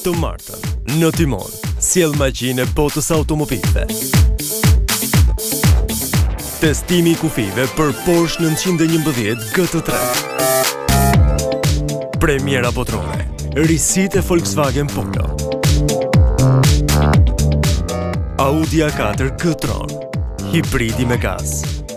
Të martën, në timon, sjell magjinë e botës së automobilave. Testimi i kufijve për Porsche 911 GT3. Premiera botërore. Risit e Volkswagen Polo. Audi A4 G-Tron. Hibridi me gaz.